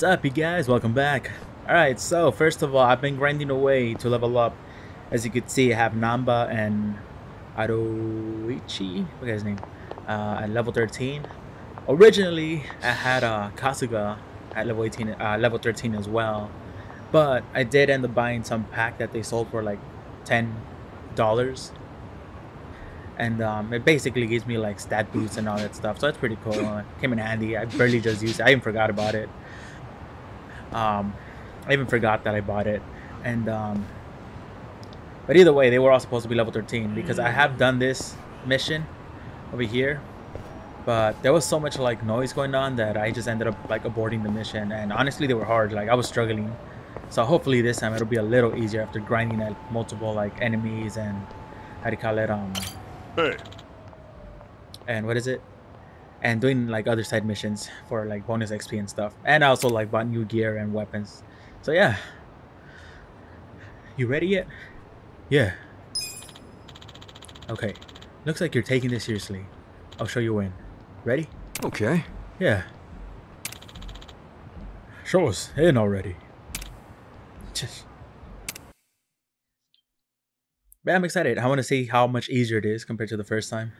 What's up you guys? Welcome back. Alright, so first of all, I've been grinding away to level up. As you can see, I have Nanba and Aroichi, what his name, uh, at level 13. Originally, I had uh, Kasuga at level 18, uh, level 13 as well. But I did end up buying some pack that they sold for like $10. And um, it basically gives me like stat boosts and all that stuff. So that's pretty cool. Uh, came in handy. I barely just used it. I even forgot about it. Um, I even forgot that I bought it. And um, but either way, they were all supposed to be level 13 because I have done this mission over here. But there was so much like noise going on that I just ended up like aborting the mission. And honestly, they were hard. Like I was struggling. So hopefully this time it'll be a little easier after grinding at multiple like enemies and how do you call it um Hey, and what is it and doing like other side missions for like bonus xp and stuff. And i also like bought new gear and weapons. So yeah. You ready yet? Yeah. Okay. Looks like you're taking this seriously. I'll show you when. Ready? Okay. yeah. Show us in already. Just but i'm excited. I want to see how much easier it is compared to the first time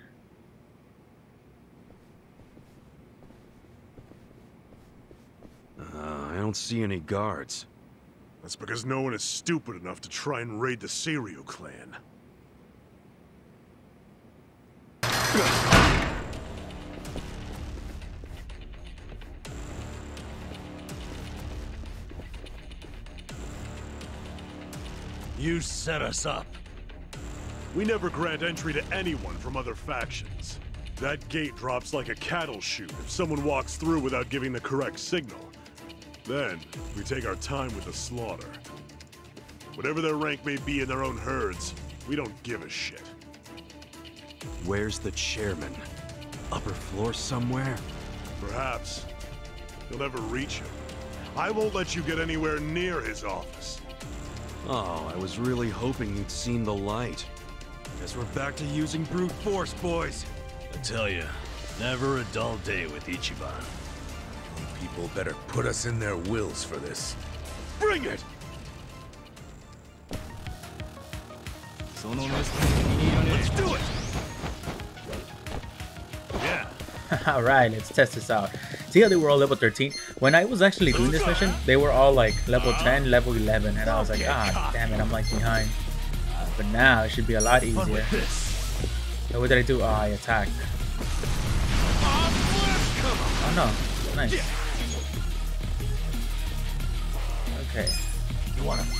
Uh, I don't see any guards. that's because no one is stupid enough to try and raid the Seiryu clan. You set us up. We never grant entry to anyone from other factions. That gate drops like a cattle chute if someone walks through without giving the correct signal. Then, we take our time with the slaughter. Whatever their rank may be in their own herds, we don't give a shit. Where's the chairman? Upper floor somewhere? Perhaps. You'll never reach him. I won't let you get anywhere near his office. Oh, I was really hoping you'd seen the light. Guess we're back to using brute force, boys. I tell you, never a dull day with Ichiban. People better put us in their wills for this. Bring it! Let's do it! Yeah, all right let's test this out. See how they were all level 13 when i was actually doing this mission they were all like level 10 level 11 and i was like ah damn it i'm like behind. But now it should be a lot easier. So what did i do? Oh i attacked. Oh no. Nice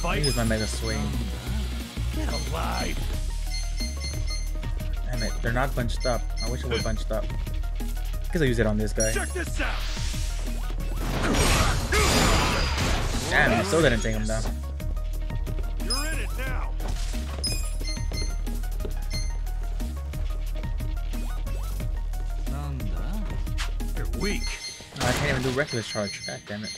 fight? use my mega swing Get alive! damn it they're not bunched up i wish it were bunched up because i use it on this guy Check this out! damn i still didn't take him down You're in it now! You're weak. Oh, I can't even do reckless charge. God damn it.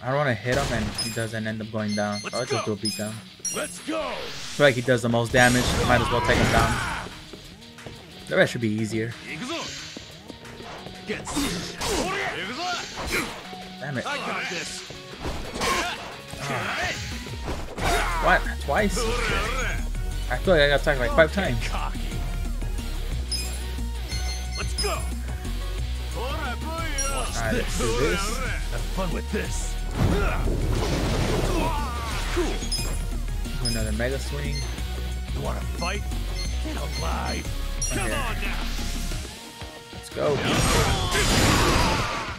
I don't want to hit him and he doesn't end up going down. So I'll just do a beat down. Let's go! I feel like he does the most damage. Might as well take him down. The rest should be easier. Damn it. I got this! Ah. What? Twice? I feel like I got attacked like five times. Let's go! Alright, let's do this. Have fun with this. Another mega swing. You wanna fight? Get alive! Come Okay. on now! Let's go.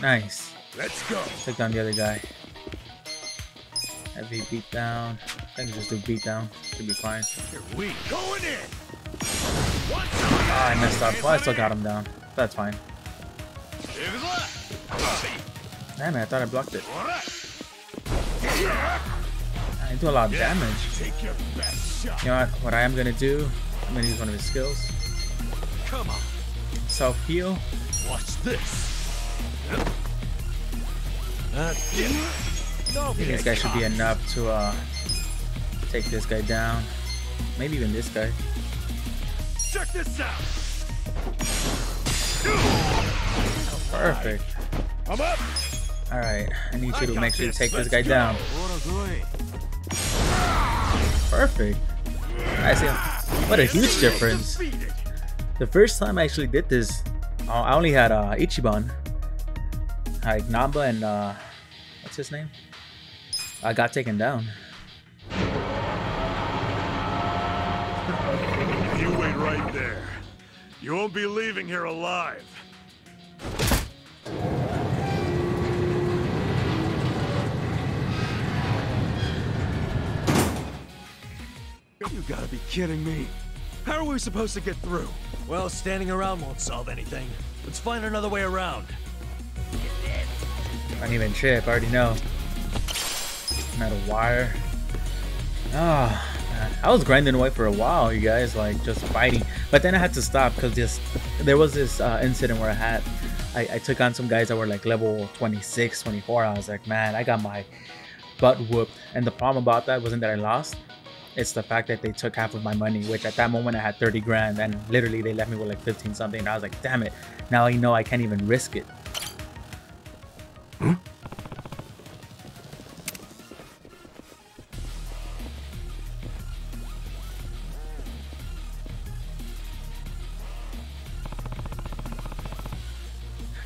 Nice. Let's go! Took down the other guy. Heavy beat down. I can just do beat down. Should be fine. You're. Going in! Ah, I messed up. Well, I still got him down. That's fine. Damn it, I thought I blocked it. I do a lot of damage. Take your best shot. You know what? What I am gonna do? I'm gonna use one of his skills. Come on. Self heal. Watch this. I think this guy should be enough to uh take this guy down. Maybe even this guy. check this out. Perfect. I'm up. Alright, I need you to make sure you take this guy down. Perfect. I see. What a huge difference. The first time I actually did this, I only had uh, Ichiban. Like Nanba and uh, what's his name? I got taken down. You wait right there. You won't be leaving here alive. You gotta be kidding me. How are we supposed to get through? Well, standing around won't solve anything. Let's find another way around. I didn't even chip, I already know. Metal wire. Ah, man. I was grinding away for a while, you guys, like just fighting. But then I had to stop because just there was this uh, incident where I had I, I took on some guys that were like level 26, 24. I was like, man, I got my butt whooped. And the problem about that wasn't that I lost. It's the fact that they took half of my money, which at that moment I had 30 grand, and literally they left me with like 15 something. And I was like, damn it! Now I know I can't even risk it. Hmm?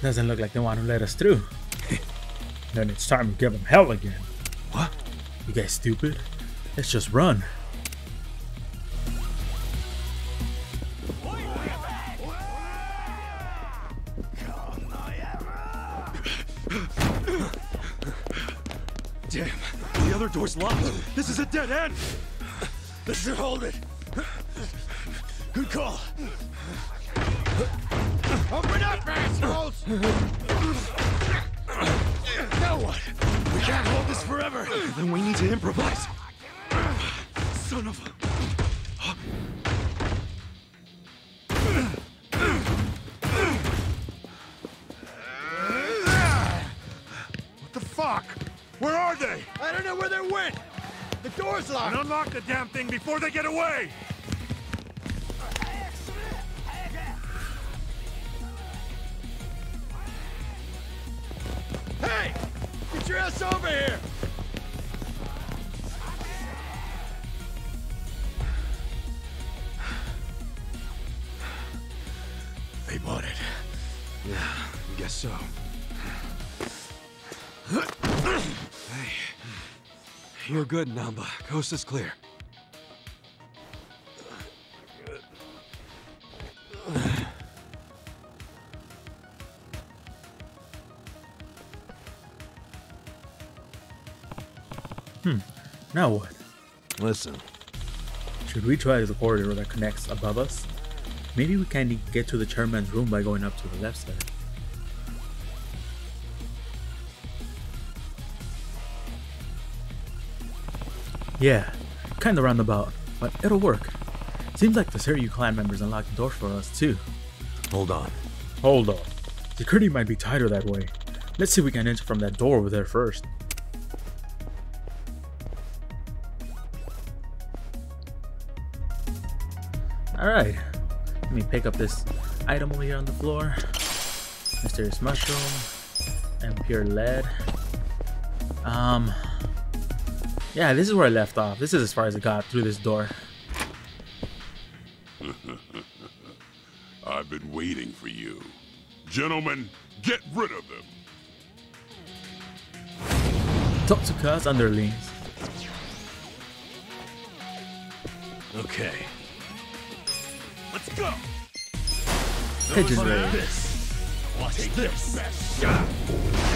Doesn't look like they want to let us through. then it's time to give them hell again. What? You guys stupid? Let's just run. Other door's locked. This is a dead end. This should hold it. Good call. Open up, assholes! now what? We can't hold this forever. Then we need to improvise. Son of a... they? I don't know where they went. The door's locked. And unlock the damn thing before they get away! Hey! Get your ass over here! You're good, Nanba. Coast is clear. Hmm. Now what? Listen, Should we try the corridor that connects above us? Maybe we can get to the chairman's room by going up to the left side. Yeah, kinda roundabout, but it'll work. Seems like the Seiryu clan members unlocked the door for us too. hold on. Hold on. Security might be tighter that way. Let's see if we can enter from that door over there first. Alright. Let me pick up this item over here on the floor. Mysterious mushroom and pure lead. Um Yeah, this is where I left off. This is as far as I got through this door. I've been waiting for you. Gentlemen, get rid of them. Talk to Totsuka's underlings. Okay. Let's go! Pigeon Watch this! Watch this!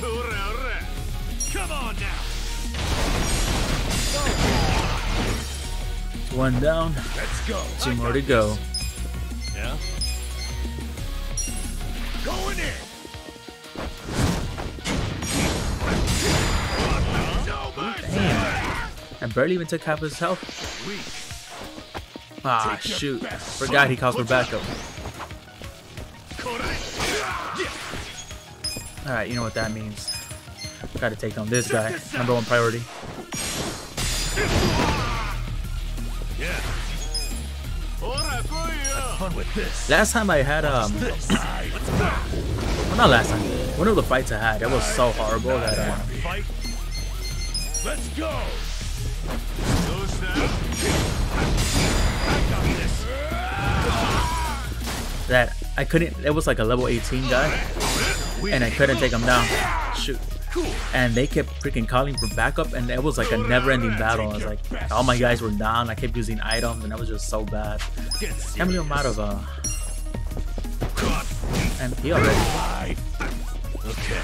Come on now! One down, Let's go! two more to go. this. Yeah? Going in! Damn. I barely even took half his health. Ah, shoot. Forgot he calls for backup. Alright, you know what that means. Gotta take on this guy. Number one priority. Last time I had um, well, not last time. One of the fights I had, it was so horrible that Fight. Let's go. That I couldn't. It was like a level 18 guy, and I couldn't take him down. Shoot. And they kept freaking calling for backup, and it was like a never-ending battle. I was like, all my guys were down. I kept using items, and that was just so bad. Get Can't believe I'm out of uh, MP already. Right. Okay.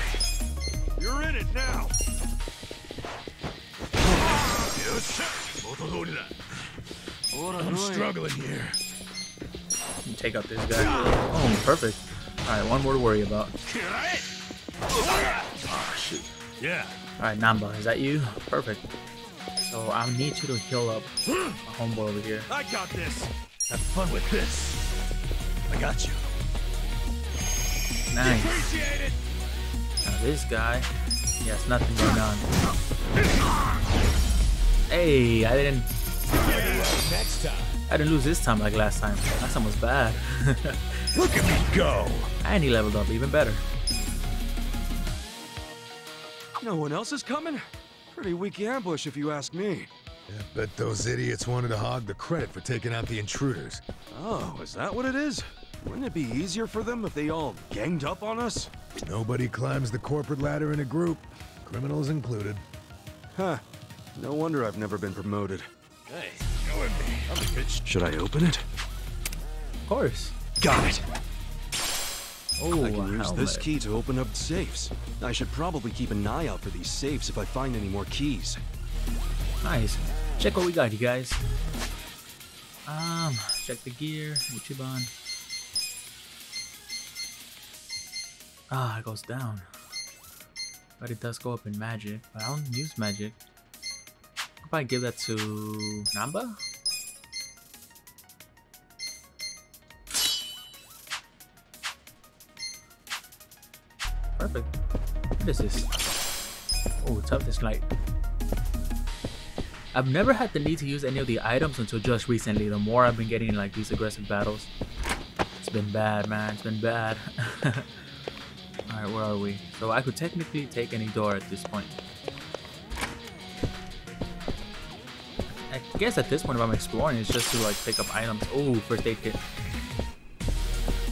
You're in it now. I'm struggling here. Take out this guy. Oh, perfect. All right, one more to worry about. Yeah. All right, Nanba, is that you? Perfect. So I need you to heal up my homeboy over here. I got this. Have fun with this. I got you. Nice. Appreciate it. Now this guy, he has nothing going on. Hey, I didn't, Next time. I didn't lose this time like last time. Last time was bad. Look at me go. and he leveled up even better. No one else is coming? Pretty weak ambush if you ask me. Yeah, bet those idiots wanted to hog the credit for taking out the intruders. Oh, is that what it is? Wouldn't it be easier for them if they all ganged up on us? Nobody climbs the corporate ladder in a group, criminals included. Huh. No wonder I've never been promoted. Hey, go me. I'm a good sh- Should I open it? Of course. Got it! Oh, I can use this key to open up safes. I should probably keep an eye out for these safes if I find any more keys. Nice. Check what we got, you guys. Um, check the gear. Ichiban. Ah, it goes down. But it does go up in magic. But I don't use magic. I'll probably give that to Nanba. Perfect. What is this? Oh, toughness light. I've never had the need to use any of the items until just recently. The more I've been getting like these aggressive battles, it's been bad, man. It's been bad. All right, where are we? So I could technically take any door at this point. I guess at this point, if I'm exploring, it's just to like pick up items. Oh, first aid kit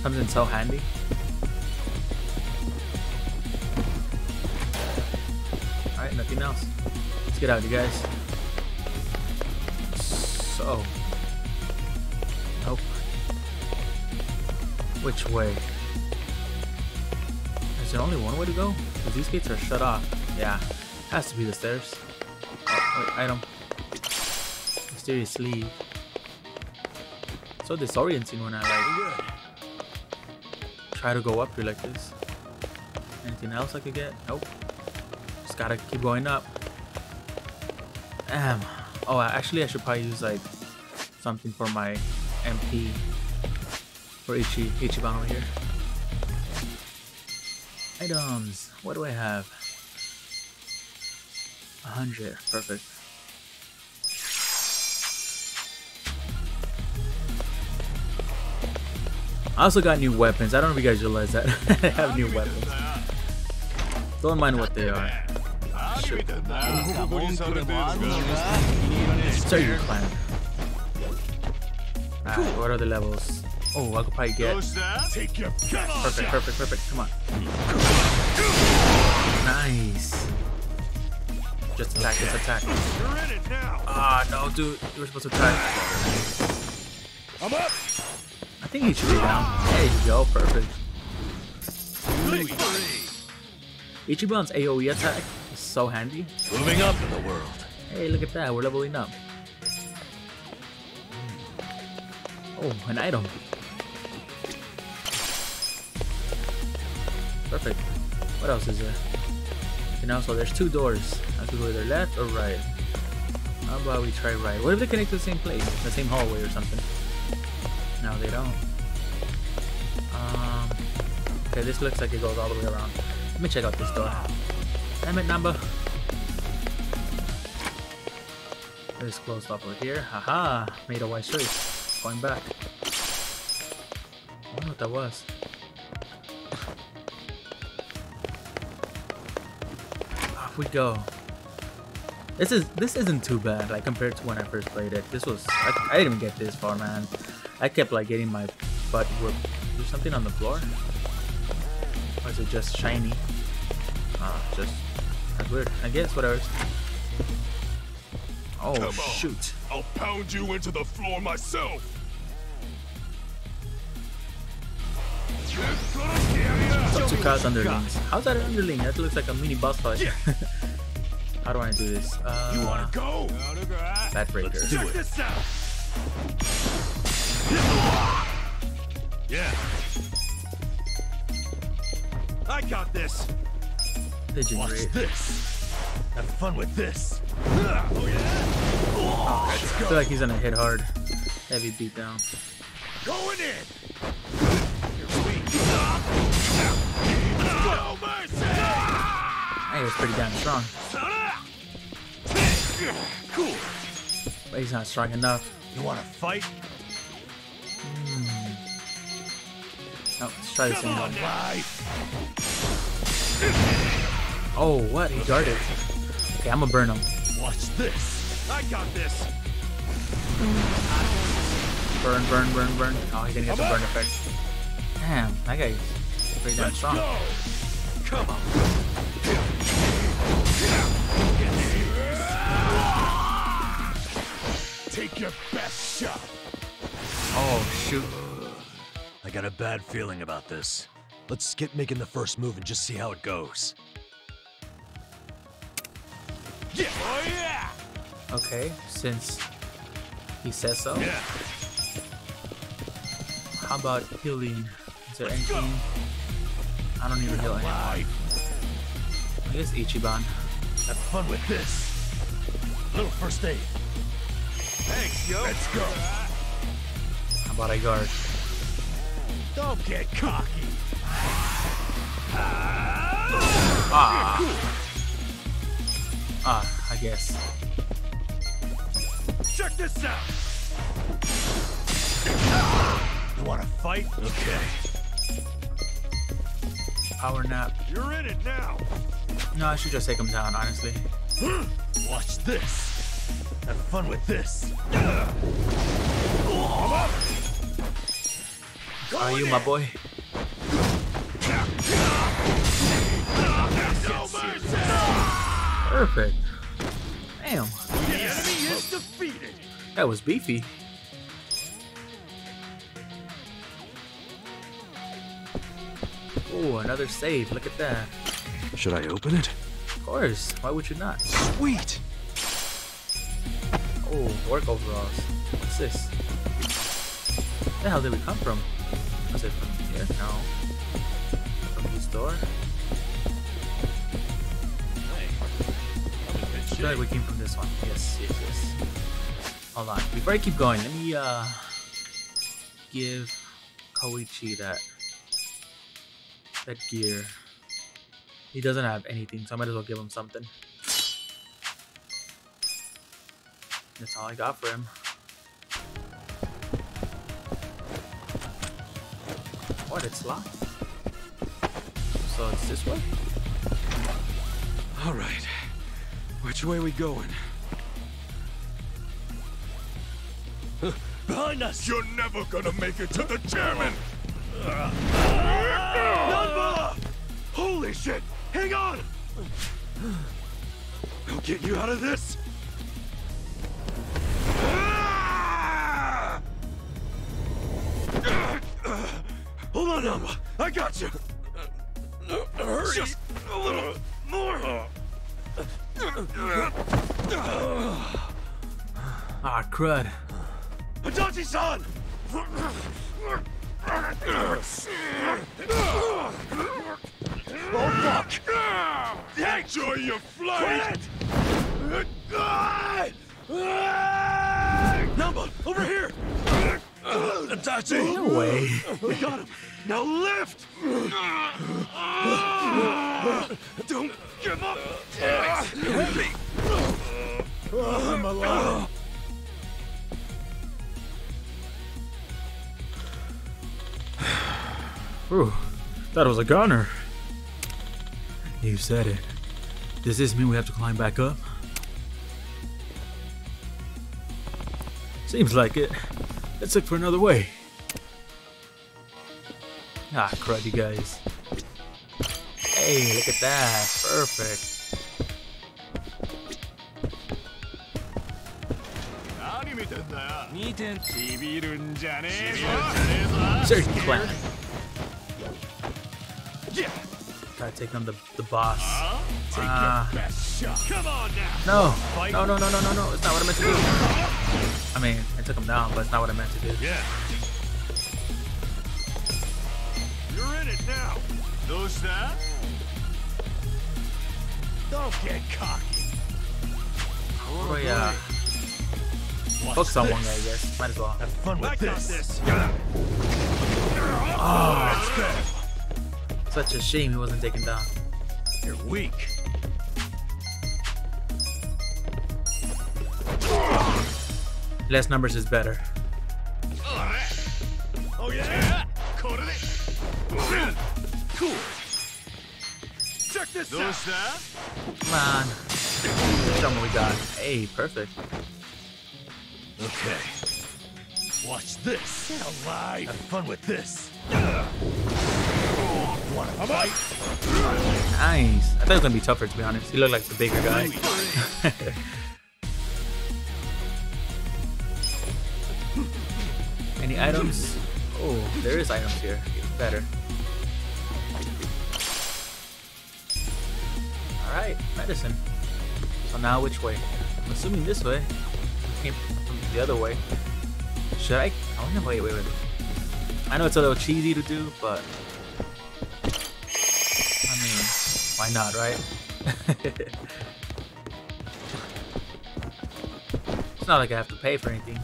comes in so handy. Else. Let's get out, you guys. So. Nope. Which way? Is there only one way to go? 'Cause these gates are shut off. Yeah. Has to be the stairs. Oh, wait, item. Mysterious sleeve. So disorienting when I like try to go up here like this. Anything else I could get? Nope. Just gotta keep going up. Damn. Oh, actually, I should probably use like something for my MP for Ichi Ichiban over here. Items. What do I have? A hundred. Perfect. I also got new weapons. I don't know if you guys realize that. I have new weapons. Don't mind what they are. Shoot. Start your clan. Alright, what are the levels? Oh, I could probably get. Those now. Take your best. Perfect, perfect, perfect. Come on. Nice. Just attack, just attack. You're in it now. Ah, no, dude. You were supposed to attack. I'm up. I think he should be down. There you go, perfect. Ichiban's AoE attack so handy. Moving up in the world. Hey, look at that. We're leveling up. Oh, an item. Perfect. What else is there? And so there's two doors. I could go either left or right. How about we try right? What if they connect to the same place, the same hallway or something? No, they don't. Um. Okay, this looks like it goes all the way around. Let me check out this door. Damn it, number. It's closed up over here. Haha, made a wise choice. Going back. I wonder what that was. Off we go. This is this isn't too bad like compared to when I first played it. This was I, I didn't even get this far, man. I kept like getting my butt whooped. There's something on the floor. Or is it just shiny? Ah, just that's weird. I guess whatever. Oh Come on. shoot! I'll pound you into the floor myself. Totsuka's underlings. How's that an underling? That looks like a mini boss fight. How do I do this? Uh, You wanna go? Bat breaker. Check this out. Yeah. I got this. Pigeon Watch this. Have fun with this. Oh yeah. I feel like he's gonna hit hard. Heavy beat down. Going in. No mercy. Hey, it's pretty damn strong. Cool. But he's not strong enough. You want to fight? Hmm. Oh, let's try this Come on, again. Life. Oh, what? He darted. Okay, I'm gonna burn him. Watch this. I got this. Burn, burn, burn, burn. Oh, he's gonna get the burn effect. Damn, that guy's pretty damn Let's strong. go. Come on. Take your best shot. Oh, shoot. I got a bad feeling about this. Let's skip making the first move and just see how it goes. Yeah. Oh yeah. Okay, since he says so. Yeah. How about healing? Is there anything? I don't even heal anyone. I guess Ichiban. Have fun with this. Little first aid. Thanks, yo. Let's go. How about I guard? Don't get cocky. Ah. Ah, Ah, I guess. Check this out. You want to fight? Okay. Power nap. You're in it now. No, I should just take him down, honestly. Watch this. Have fun with this. Are you my boy? Perfect. Damn, The enemy is defeated. that was beefy. Oh, another save. Look at that. Should I open it? Of course. Why would you not? Sweet. Oh, work overalls. What's this? Where the hell did we come from? Was it from here? No. From this door? Feel like we came from this one. Yes, yes, yes. Hold on. Before I keep going, let me uh give Koichi that that gear. He doesn't have anything, so I might as well give him something. That's all I got for him. What? It's locked. So it's this way? All right. Which way we going? Behind us. You're never gonna make it to the chairman. Nanba! Holy shit! Hang on! I'll get you out of this. Hold on, Nanba. I got you. Hurry. Just a little more. Ah, crud. Adachi-san! Oh, fuck! Enjoy your flight. Nanba, over here! Adachi! No way. We got him! Now lift! Don't give up! Help me! I'm alive! Ooh, that was a gunner. You said it. Does this mean we have to climb back up? Seems like it. Let's look for another way. Ah, crud, you guys. Hey, look at that. Perfect. Certain clan. Gotta take on the, the boss. Ah. No. No, no, no, no, no, no. It's not what I meant to do. I mean, I took him down, but it's not what I meant to do. Yeah. You're in it now. Those that? Don't get cocky. Oh, yeah. Focus on one guy, I guess. Might as well. Have fun with this. Such a shame he wasn't taken down. You're weak. Less numbers is better. Oh yeah. Cool. Check this out. Come on. Show me what we got. Hey, perfect. Okay. Watch this. Get alive. Have fun with this. Wanna fight? Nice. I thought it was gonna be tougher to be honest. He looked like the bigger guy. Any items? Oh, there is items here. Better. Alright, medicine. So now which way? I'm assuming this way. Came from the other way. Should I? Oh no, wait, wait, wait. I know it's a little cheesy to do, but I mean, why not, right? it's not like I have to pay for anything.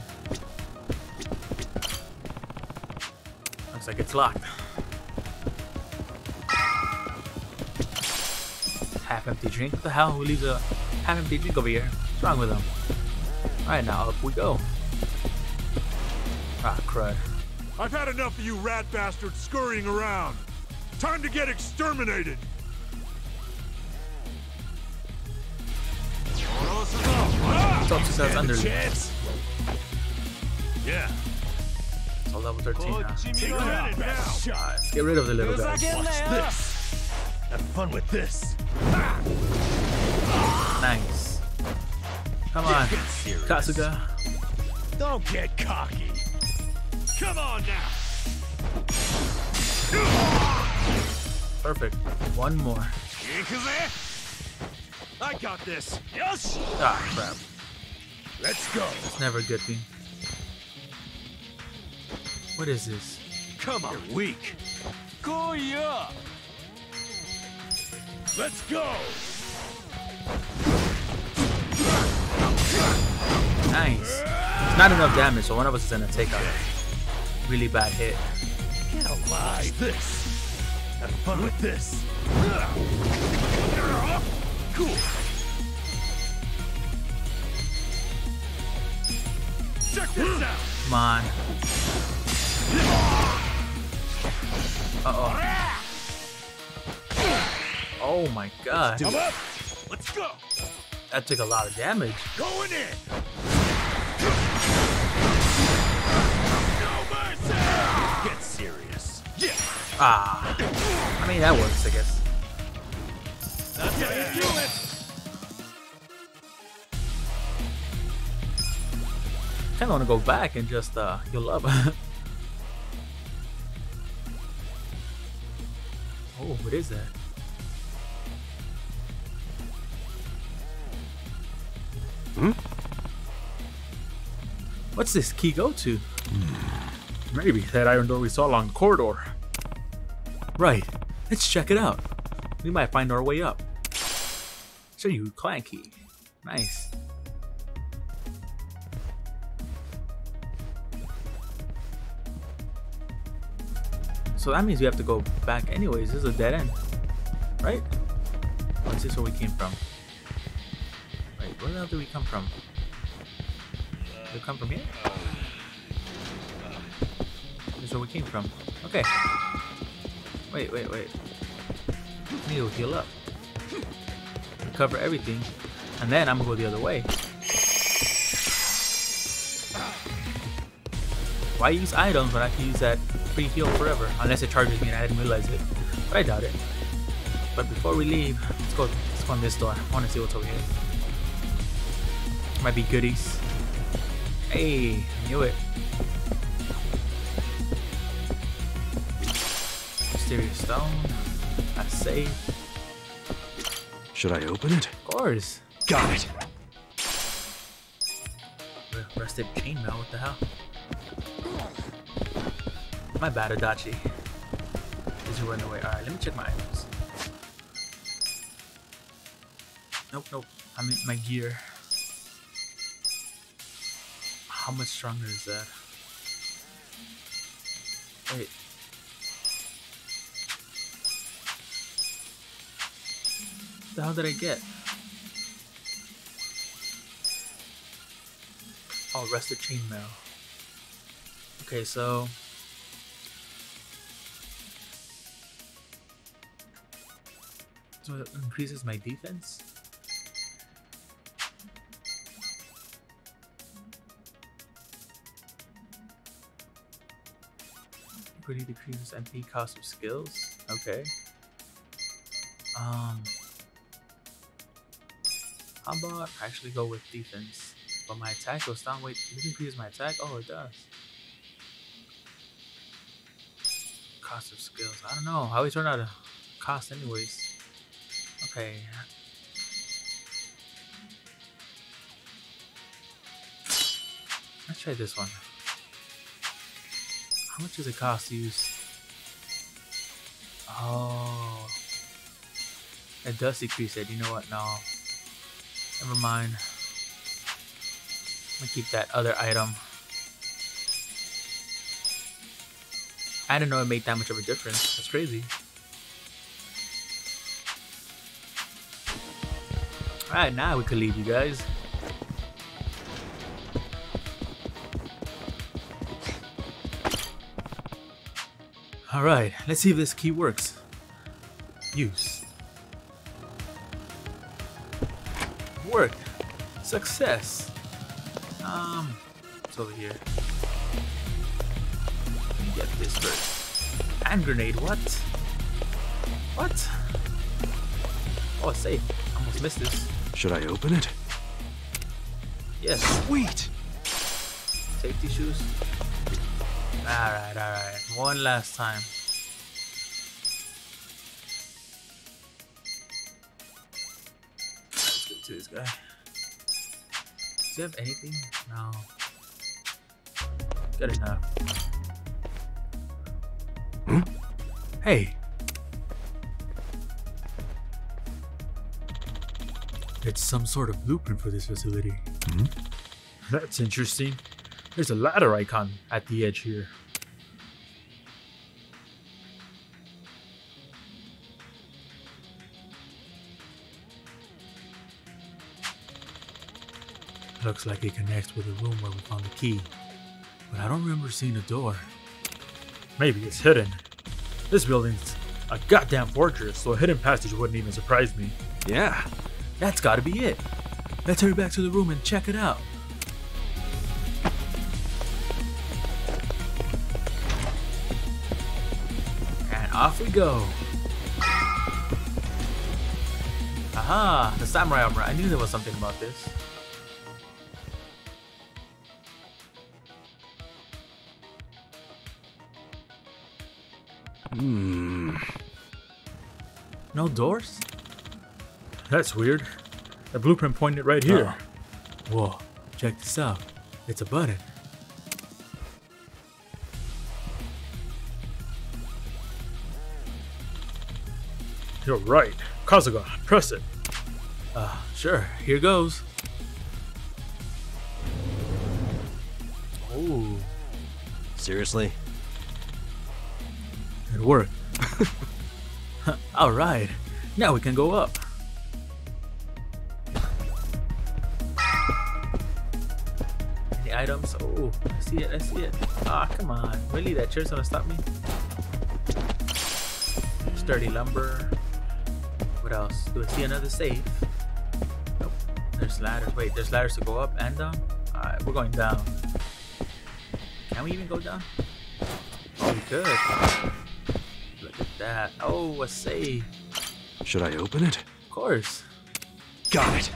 Looks like it's locked. Half empty drink? What the hell? Who leaves a half empty drink over here? What's wrong with him? Alright, now up we go. Ah, crud. I've had enough of you rat bastards scurrying around. Time to get exterminated. Top two sets under. Chance. Yeah. All level 13 now. That now. Let's get rid of the little guys. Watch this. Have fun with this. Nice. Come on. Kasuga. Don't get cocky. Come on now. Perfect. One more. I got this. Yes. Ah, crap. Let's go. It's never a good thing. What is this? Come on. You're weak. Go ya. Let's go. Nice. It's not enough damage, so one of us is gonna take a really bad hit. Get alive. This. Have fun with this. Cool. Check this out. Come on. Uh oh. Oh my god. I'm up. Let's go. That took a lot of damage. Going in. No mercy. Get serious. Yeah. Ah. I mean, that works, I guess. That's how you do it. Kinda wanna go back and just, uh, heal up. oh, what is that? Hmm? What's this key go to? Maybe that iron door we saw along the corridor. Right. Let's check it out. We might find our way up. Seiryu clan key. Nice. So that means we have to go back anyways. This is a dead end. Right? Is this where we came from? Wait, where the hell did we come from? Did we come from here? This is where we came from. Okay. Wait, wait, wait. I need to heal up. Recover everything. And then I'm gonna go the other way. Why use items when I can use that free heal forever? Unless it charges me and I didn't realize it. But I doubt it. But before we leave, let's go let's go on this door. I wanna see what's over here. Might be goodies. Hey, knew it. Mysterious stone. I safe. Should I open it? Of course. Got it. Rusted chainmail, what the hell? My bad, Adachi. Is you running away? Alright, let me check my items. Nope, nope. I'm in my gear. How much stronger is that? Wait. The hell did I get? Oh, rusted chainmail. Okay, so so it increases my defense. Pretty decreases MP cost of skills. Okay. Um. How about I actually go with defense? But my attack goes down. Wait, it increases my attack? Oh, it does. Cost of skills. I don't know. I always run out of cost, anyways. Okay. Let's try this one. How much does it cost to use? Oh. It does decrease it. You know what? No. Never mind. I'm gonna keep that other item. I didn't know it made that much of a difference. That's crazy. Alright, now we can leave you guys. Alright, let's see if this key works. Use. Work. Success. Um, it's over here. Let me get this first. Hand grenade, what? What? Oh, safe. Almost missed this. Should I open it? Yes. Sweet. Safety shoes. Alright, alright. One last time. Let's get to this guy. Does he have anything? No. Good enough. Hmm? Hey. It's some sort of blueprint for this facility. Hmm? That's interesting. There's a ladder icon at the edge here. Looks like it connects with the room where we found the key. But I don't remember seeing a door. Maybe it's hidden. This building's a goddamn fortress, so a hidden passage wouldn't even surprise me. Yeah. That's gotta be it. Let's hurry back to the room and check it out. And off we go. Aha, the samurai armor. I knew there was something about this. Hmm. No doors? That's weird. The blueprint pointed right here. Whoa, check this out. It's a button. You're right. Kasuga, press it. Uh, sure. Here goes. Oh, Seriously? it worked. All right. Now we can go up. Items? Oh, I see it. I see it. Ah, come on. Really? That chair's gonna stop me? sturdy lumber. What else? Do I see another safe? Nope. There's ladders. Wait, there's ladders to go up and down? Alright, we're going down. Can we even go down? Oh, we could. Look at that. Oh, a safe. Should I open it? Of course. Got it.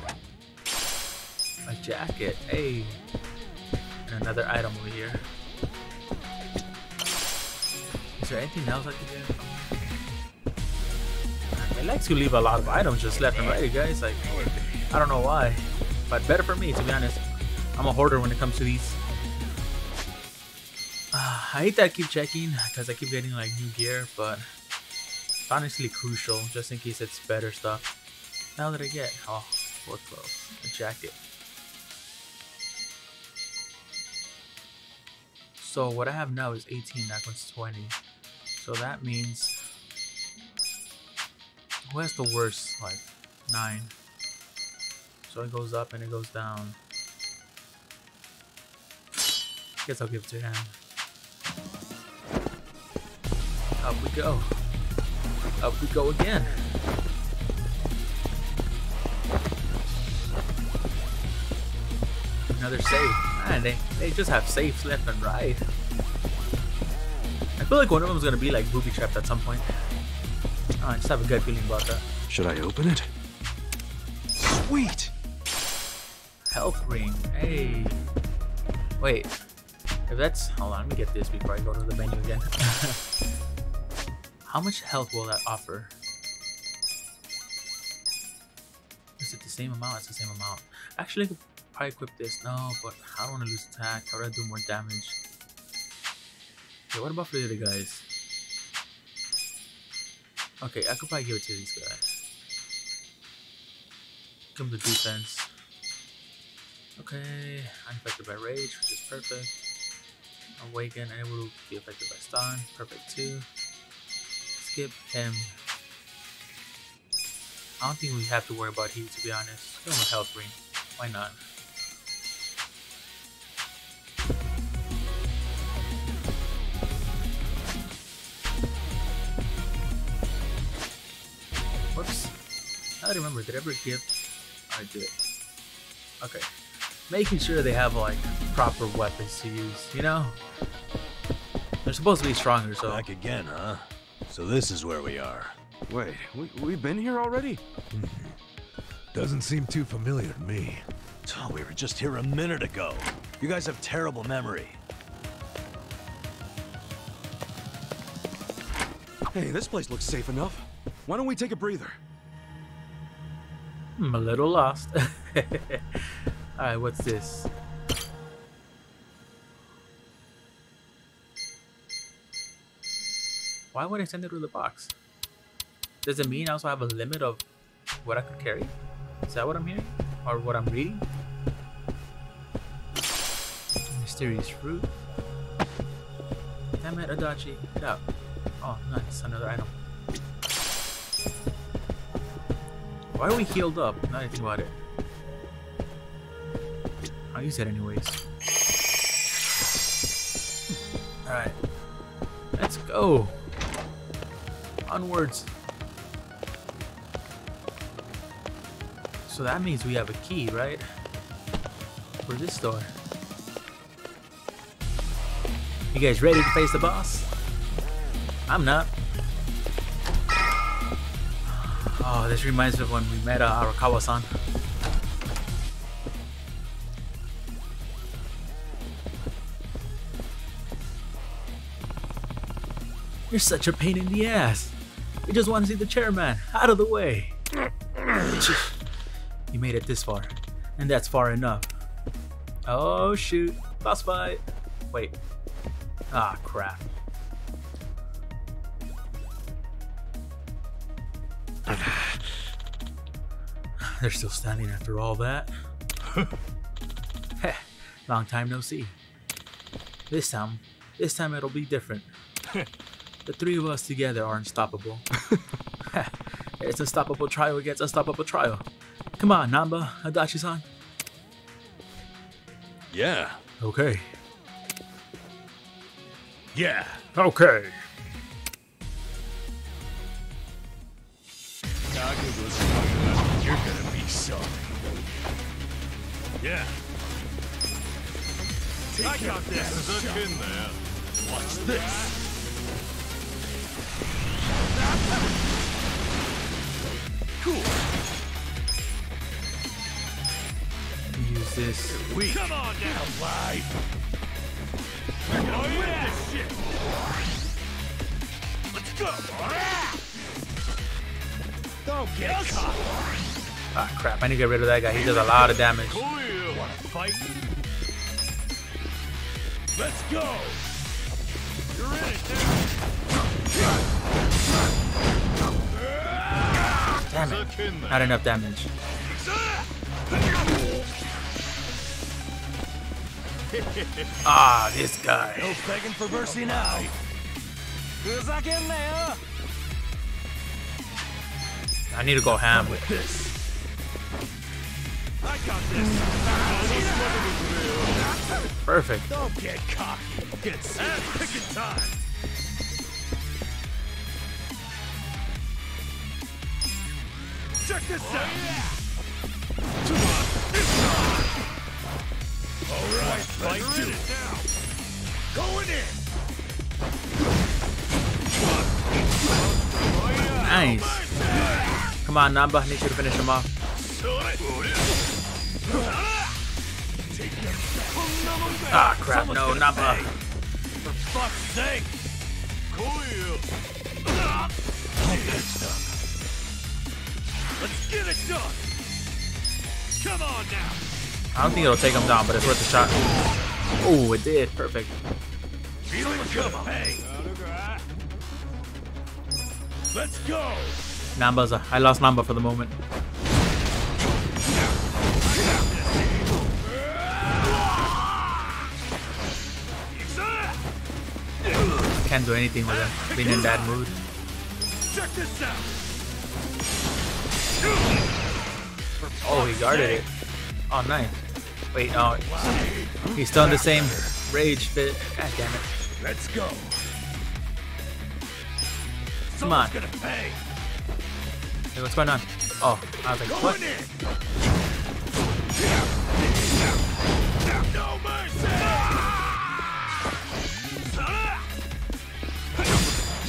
A jacket. Hey. Another item over here. Is there anything else I can get I likes to leave a lot of items just left and right, guys. Like, I don't know why. But better for me, to be honest. I'm a hoarder when it comes to these. Uh, I hate that I keep checking because I keep getting like new gear, but it's honestly crucial just in case it's better stuff. Now that I get, oh, what clothes? A jacket. So what I have now is 18, that one's 20. So that means who has the worst? Like nine. So it goes up and it goes down. Guess I'll give it to him. Up we go. Up we go again. Another save. Man, they, they just have safes left and right. I feel like one of them is gonna be like booby trapped at some point. Oh, I just have a good feeling about that. Should I open it? Sweet! Health ring. Hey. Wait. If that's hold on, let me get this before I go to the menu again. How much health will that offer? Is it the same amount? It's the same amount. Actually, probably equip this. No, but I don't want to lose attack. I would rather do more damage. Okay, what about for the other guys? Okay, I could probably give it to these guys. Come to defense. Okay, unaffected by rage, which is perfect. Awaken, and it will be affected by stun. Perfect too. Skip him. I don't think we have to worry about heat to be honest. Give him a health ring. Why not? I don't remember. Did I ever give? I did. Okay. Making sure they have like proper weapons to use, you know? They're supposed to be stronger, so Back again, huh? So this is where we are. Wait, we, we've been here already? Mm-hmm. Doesn't seem too familiar to me. Oh, we were just here a minute ago. You guys have terrible memory. Hey, this place looks safe enough. Why don't we take a breather? I'm a little lost. Alright, what's this? Why would I send it to the box? Does it mean I also have a limit of what I could carry? Is that what I'm hearing? Or what I'm reading? Mysterious fruit. Damn it, Adachi. Get out. Oh, nice. Another item. Why are we healed up? Now I think about it. I'll use that anyways. Hmm. Alright. Let's go. Onwards. So that means we have a key, right? For this door. You guys ready to face the boss? I'm not. Oh, this reminds me of when we met uh, Arakawa-san. You're such a pain in the ass. We just want to see the chairman out of the way. you made it this far, and that's far enough. Oh shoot, boss fight. Wait. Ah, crap. They're still standing after all that. Heh, long time no see. This time, this time it'll be different. the three of us together are unstoppable. it's unstoppable trio against unstoppable trio. Come on, Nanba, Adachi-san. Yeah. Okay. Yeah. Okay. I got this. Stuck in there. Watch this. Cool. Use this. We come on now, live. Oh yeah, this shit. Let's go. Don't get caught. Ah, crap. I need to get rid of that guy. He does a lot of damage. Fight? Let's go. You're in it Damn it. Stuck in there. Not enough damage. Ah, this guy. No begging for mercy now. Stuck in there. I need to go ham. With this. I got this. Perfect. Don't get cocky. Get serious. Picking time. Check this out. Oh, All right, fight to it now. Going in. Nice. Come on, Nanba. I need you to finish him off. Ah, crap. No, Nanba. For fuck's sake. Cool. Good stuff. Let's get it done. Come on now. I don't think it'll take him down, but it's worth a shot. Oh, it did. Perfect. Feeling good. Hey. Let's go. Nanba's a, I lost Nanba for the moment. Can't do anything with him being in that mood. Check this out. Oh, he guarded it. Oh, nice. Wait, no. He's still in the same rage bit. God ah, damn it. Let's go. Come on. Someone's gonna pay. Hey, what's going on? Oh, I was like, Going what?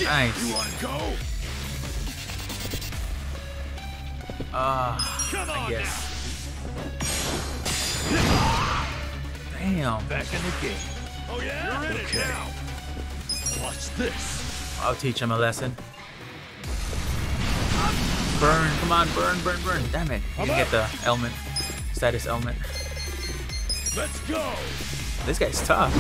Nice. You wanna go? Ah, Come on I guess. Damn. Back in the game. Oh yeah. You're in okay. it now. Watch this. I'll teach him a lesson. Burn, come on, burn, burn, burn. Damn it. He didn't get the element. Status element. Let's go. This guy's tough.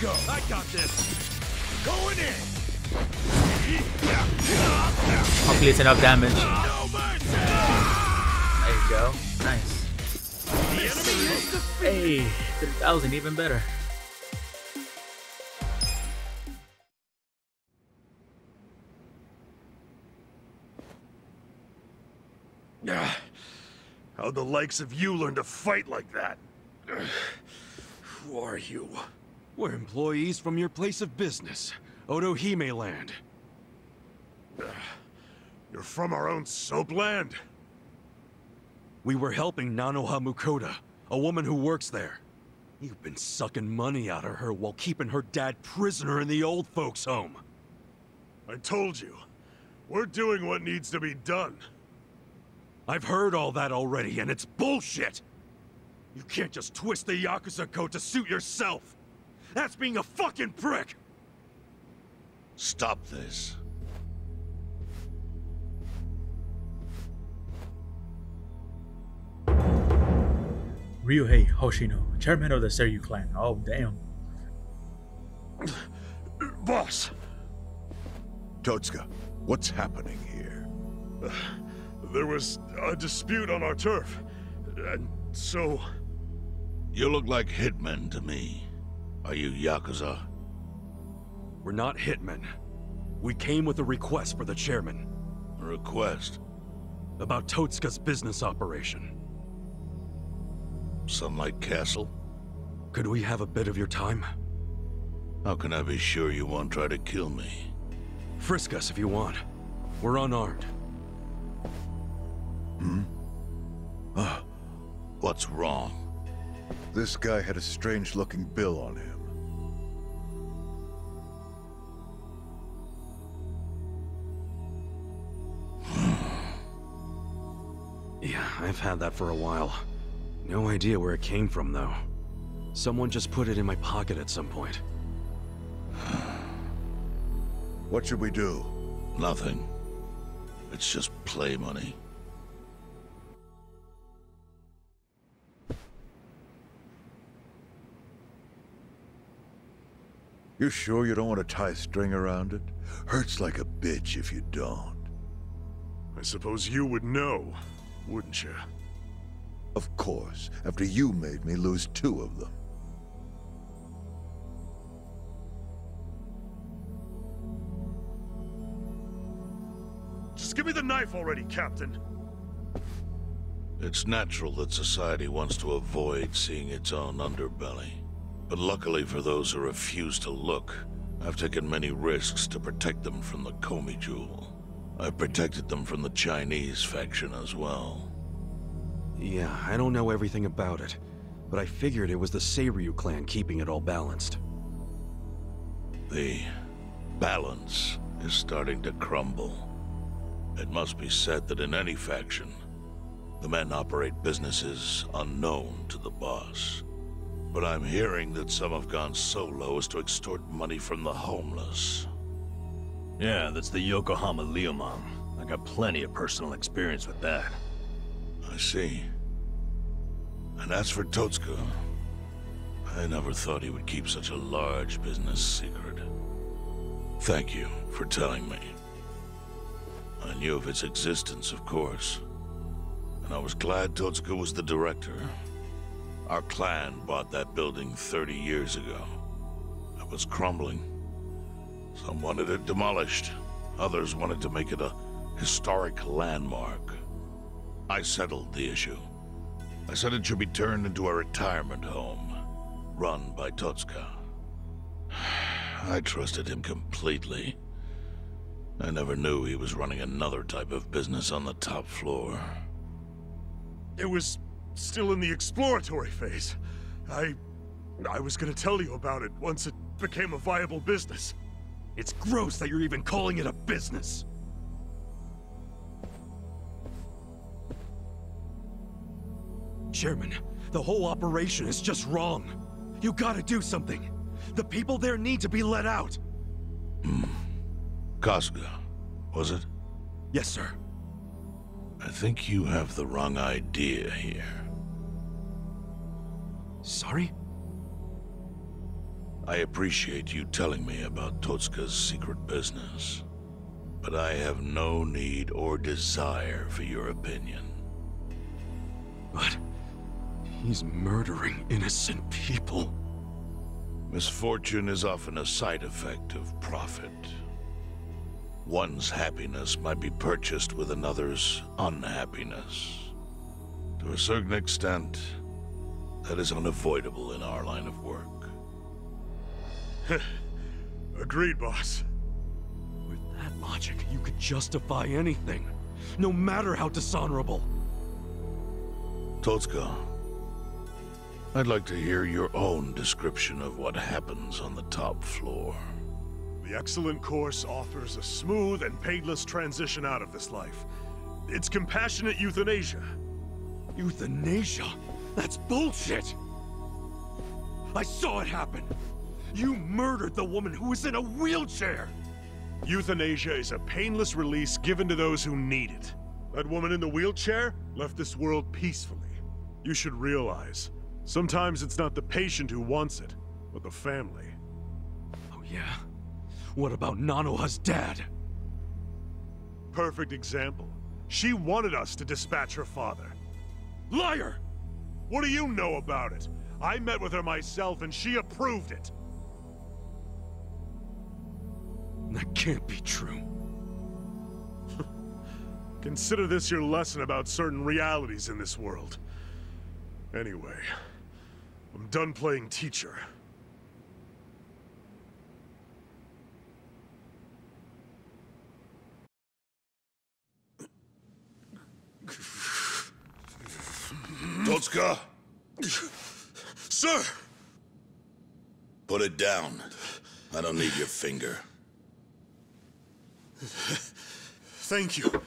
Go. I got this. Going in. Hopefully it's enough damage. No. There you go. Nice. The enemy is defeated. Hey, 3000, even better. Ah, How'd the likes of you learn to fight like that? Who are you? We're employees from your place of business, Otohime Land. You're from our own soap land? We were helping Nanoha Mukoda, a woman who works there. You've been sucking money out of her while keeping her dad prisoner in the old folks' home. I told you. We're doing what needs to be done. I've heard all that already, and it's bullshit! You can't just twist the Yakuza code to suit yourself! That's being a fucking prick! Stop this. Ryuhei Hoshino, chairman of the Seiryu clan. Oh, damn. Boss! Totsuka, what's happening here? There was a dispute on our turf. And so... You look like hitmen to me. Are you Yakuza? We're not hitmen. We came with a request for the chairman. A request? About Totsuka's business operation. Sunlight Castle? Could we have a bit of your time? How can I be sure you won't try to kill me? Frisk us if you want. We're unarmed. Hmm? Uh, what's wrong? This guy had a strange-looking bill on him. Yeah, I've had that for a while. No idea where it came from, though. Someone just put it in my pocket at some point. What should we do? Nothing. It's just play money. You sure you don't want to tie a string around it? Hurts like a bitch if you don't. I suppose you would know, wouldn't you? Of course, after you made me lose two of them. Just give me the knife already, Captain. It's natural that society wants to avoid seeing its own underbelly. But luckily for those who refuse to look, I've taken many risks to protect them from the Geomijul. I've protected them from the Chinese faction as well. Yeah, I don't know everything about it, but I figured it was the Seiryu clan keeping it all balanced. The balance is starting to crumble. It must be said that in any faction, the men operate businesses unknown to the boss. But I'm hearing that some have gone so low as to extort money from the homeless. Yeah, that's the Yokohama Liumang. I got plenty of personal experience with that. I see. And as for Totsuka, I never thought he would keep such a large business secret. Thank you for telling me. I knew of its existence, of course. And I was glad Totsuka was the director. Our clan bought that building 30 years ago. It was crumbling. Some wanted it demolished. Others wanted to make it a historic landmark. I settled the issue. I said it should be turned into a retirement home, run by Totsuka. I trusted him completely. I never knew he was running another type of business on the top floor. It was still in the exploratory phase. I... I was gonna tell you about it once it became a viable business. It's gross that you're even calling it a business. Chairman, the whole operation is just wrong. You gotta do something. The people there need to be let out. Hmm. Kasuga, was it? Yes, sir. I think you have the wrong idea here. Sorry? I appreciate you telling me about Totsuka's secret business, but I have no need or desire for your opinion. But he's murdering innocent people. Misfortune is often a side effect of profit. One's happiness might be purchased with another's unhappiness. To a certain extent, that is unavoidable in our line of work. Agreed, boss. With that logic, you could justify anything, no matter how dishonorable. Totsuka, I'd like to hear your own description of what happens on the top floor. The excellent course offers a smooth and painless transition out of this life. It's compassionate euthanasia. Euthanasia? That's bullshit! I saw it happen! You murdered the woman who was in a wheelchair! Euthanasia is a painless release given to those who need it. That woman in the wheelchair left this world peacefully. You should realize, sometimes it's not the patient who wants it, but the family. Oh yeah? What about Nanoha's dad? Perfect example. She wanted us to dispatch her father. Liar! What do you know about it? I met with her myself and she approved it. That can't be true. Consider this your lesson about certain realities in this world. Anyway, I'm done playing teacher. Totsuka, Sir! put it down. I don't need your finger. Thank you,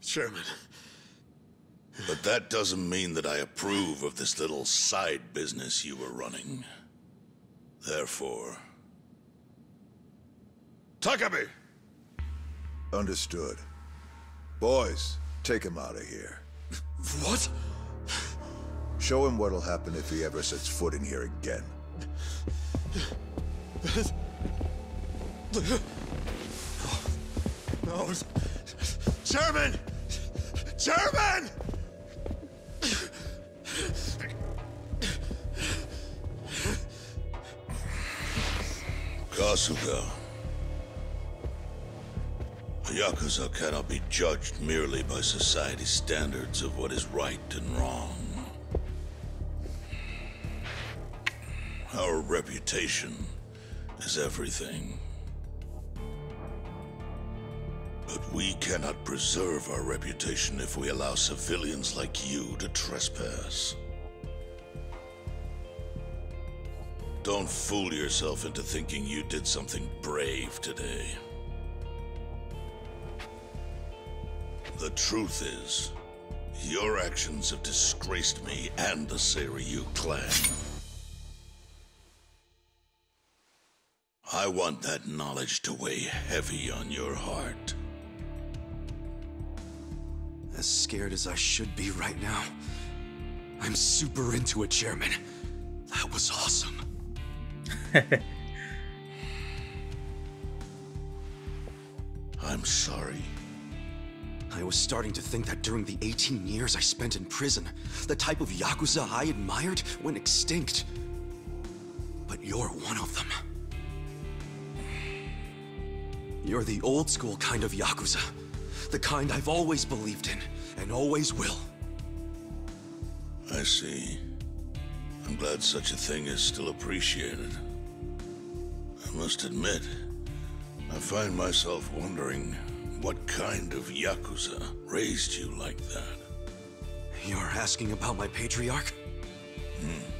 Chairman. But that doesn't mean that I approve of this little side business you were running. Therefore... Takabe! Understood. Boys, take him out of here. What? Show him what'll happen if he ever sets foot in here again. No. German, Chairman! Kasuga. A Yakuza cannot be judged merely by society's standards of what is right and wrong. Our reputation is everything. But we cannot preserve our reputation if we allow civilians like you to trespass. Don't fool yourself into thinking you did something brave today. The truth is, your actions have disgraced me and the Seiryu clan. I want that knowledge to weigh heavy on your heart. As scared as I should be right now, I'm super into it, Chairman. That was awesome. I'm sorry. I was starting to think that during the 18 years I spent in prison, the type of Yakuza I admired went extinct. But you're one of them. You're the old school kind of Yakuza. The kind I've always believed in, and always will. I see. I'm glad such a thing is still appreciated. I must admit, I find myself wondering what kind of Yakuza raised you like that. You're asking about my patriarch? Hmm.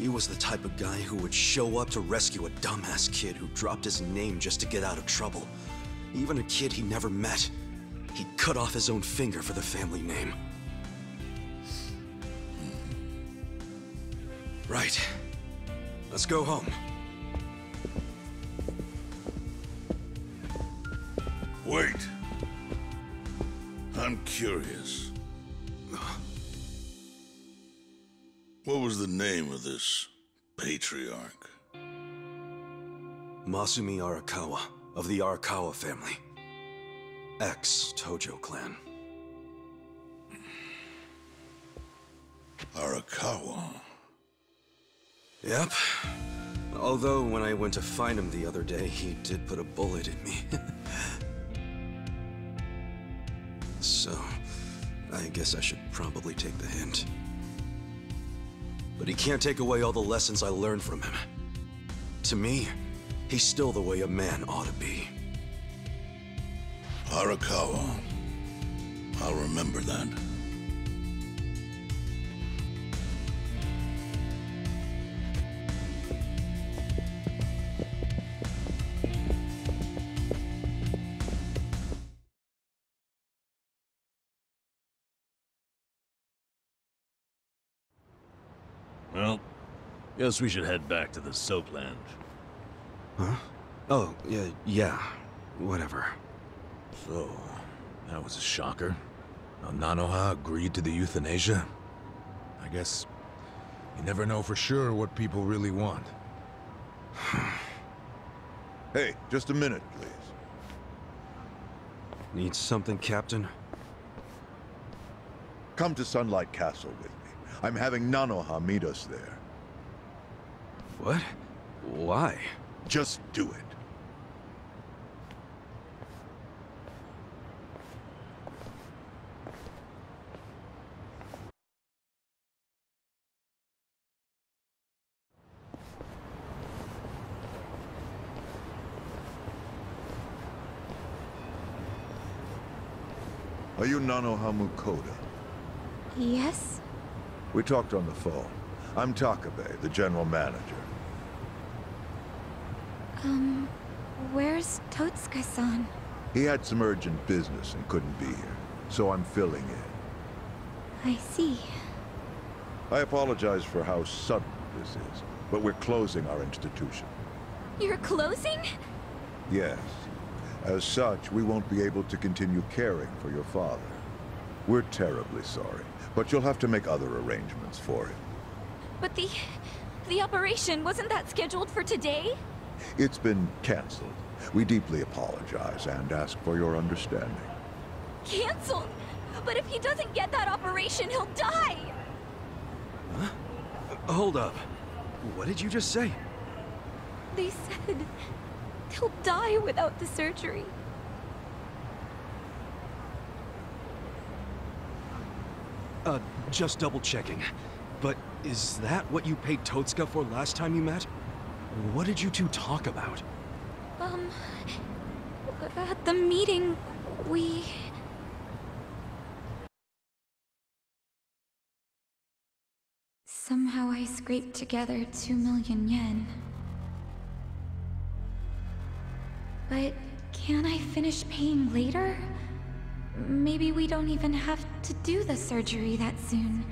He was the type of guy who would show up to rescue a dumbass kid who dropped his name just to get out of trouble. Even a kid he never met. He'd cut off his own finger for the family name. Right. Let's go home. Wait. I'm curious. The name of this patriarch? Masumi Arakawa, of the Arakawa family. Ex-Tojo clan. Arakawa. Yep. Although, when I went to find him the other day, he did put a bullet in me. so, I guess I should probably take the hint. But he can't take away all the lessons I learned from him. To me, he's still the way a man ought to be. Arakawa. I'll remember that. Well, guess we should head back to the soapland. Huh? Oh, yeah, yeah. Whatever. So, that was a shocker. Now Nanoha agreed to the euthanasia. I guess you never know for sure what people really want. Hey, just a minute, please. Need something, Captain? Come to Sunlight Castle with me. I'm having Nanoha meet us there. What? Why? Just do it. Are you Nanoha Mukoda? Yes. We talked on the phone. I'm Takabe, the general manager. Um, where's Totsuka-san? He had some urgent business and couldn't be here, so I'm filling in. I see. I apologize for how sudden this is, but we're closing our institution. You're closing? Yes. As such, we won't be able to continue caring for your father. We're terribly sorry, but you'll have to make other arrangements for him. But the... the operation, wasn't that scheduled for today? It's been cancelled. We deeply apologize and ask for your understanding. Cancelled? But if he doesn't get that operation, he'll die! Huh? Hold up. What did you just say? They said he'll die without the surgery. Uh, just double checking. But is that what you paid Totsuka for last time you met? What did you two talk about? Um, at the meeting, we... Somehow I scraped together two million yen. But can I finish paying later? Maybe we don't even have to do the surgery that soon.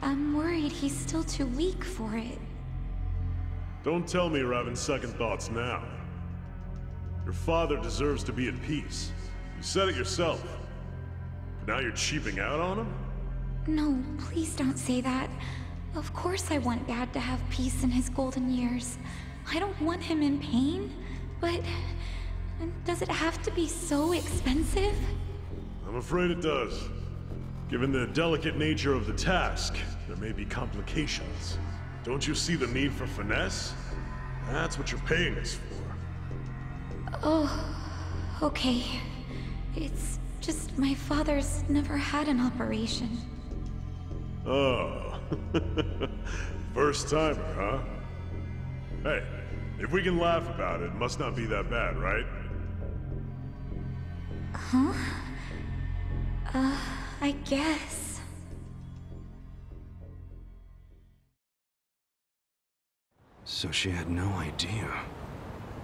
I'm worried he's still too weak for it. Don't tell me you're having second thoughts now. Your father deserves to be at peace. You said it yourself. But now you're cheaping out on him? No, please don't say that. Of course I want Dad to have peace in his golden years. I don't want him in pain, but... Does it have to be so expensive? I'm afraid it does. Given the delicate nature of the task, there may be complications. Don't you see the need for finesse? That's what you're paying us for. Oh, okay. It's just my father's never had an operation. Oh. First timer, huh? Hey, if we can laugh about it, it must not be that bad, right? Huh? Uh, I guess. So she had no idea.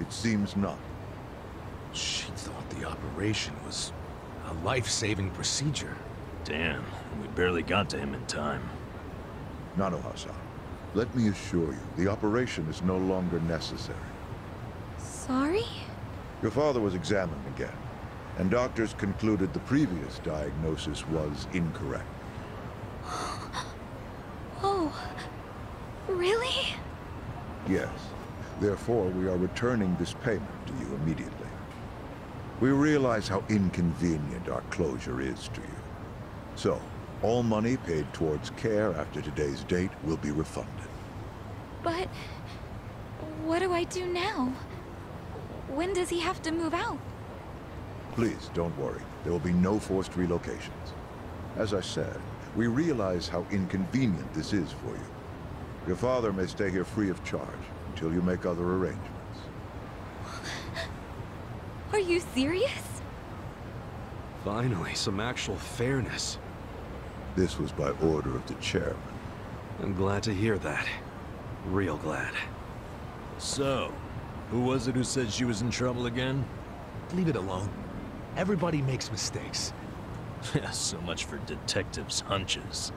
It seems not. She thought the operation was a life-saving procedure. Damn, we barely got to him in time. Nanoha-san, let me assure you, the operation is no longer necessary. Sorry? Your father was examined again, and doctors concluded the previous diagnosis was incorrect. Oh, really? Yes. Therefore, we are returning this payment to you immediately. We realize how inconvenient our closure is to you. So, all money paid towards care after today's date will be refunded. But... What do I do now? When does he have to move out? Please, don't worry. There will be no forced relocations. As I said, we realize how inconvenient this is for you. Your father may stay here free of charge until you make other arrangements. Are you serious? Finally, some actual fairness. This was by order of the chairman. I'm glad to hear that. Real glad. So, who was it who said she was in trouble again? Leave it alone. Everybody makes mistakes. so much for detectives' hunches.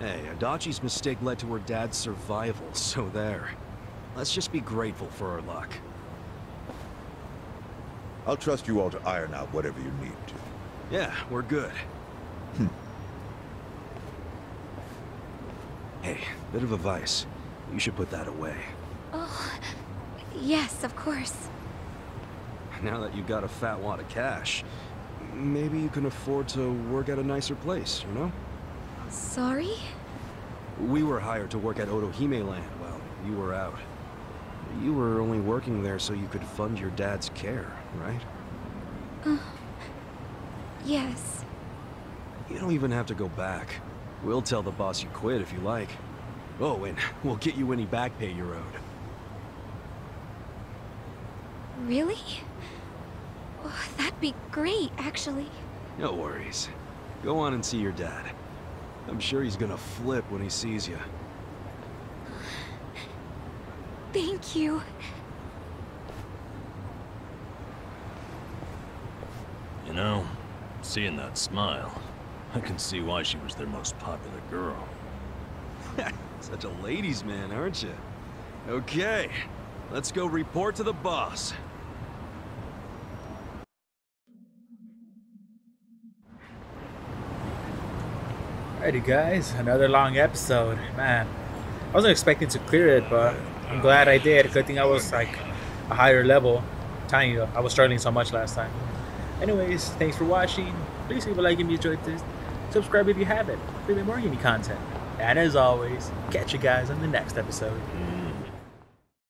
Hey, Adachi's mistake led to her dad's survival, so there. Let's just be grateful for our luck. I'll trust you all to iron out whatever you need to. Yeah, we're good. Hmm. hey, bit of advice. You should put that away. Oh, yes, of course. Now that you've got a fat wad of cash, maybe you can afford to work at a nicer place, you know? Sorry? We were hired to work at Otohime Land while you were out. You were only working there so you could fund your dad's care, right? Uh, yes. You don't even have to go back. We'll tell the boss you quit if you like. Oh, and we'll get you any back pay you're owed. Really? Oh, that'd be great, actually. No worries. Go on and see your dad. I'm sure he's gonna flip when he sees you. Thank you. You know, seeing that smile, I can see why she was their most popular girl. Such a ladies' man, aren't you? Okay, let's go report to the boss. Alrighty, guys, another long episode. Man, I wasn't expecting to clear it, but I'm glad I did. Good thing I was like a higher level. I'm I was struggling so much last time. Anyways, thanks for watching. Please leave a like if you enjoyed this. Subscribe if you haven't. Even more gaming content. And as always, catch you guys on the next episode.